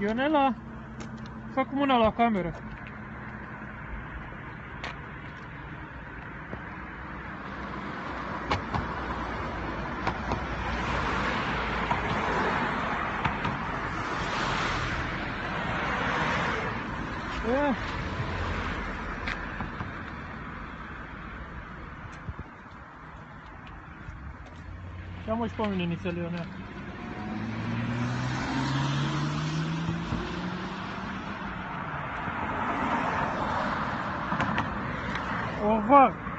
Ionela, fă cu mâna la cameră. Eh. Ia-mă și pe mine nițel, Ionel. O fac.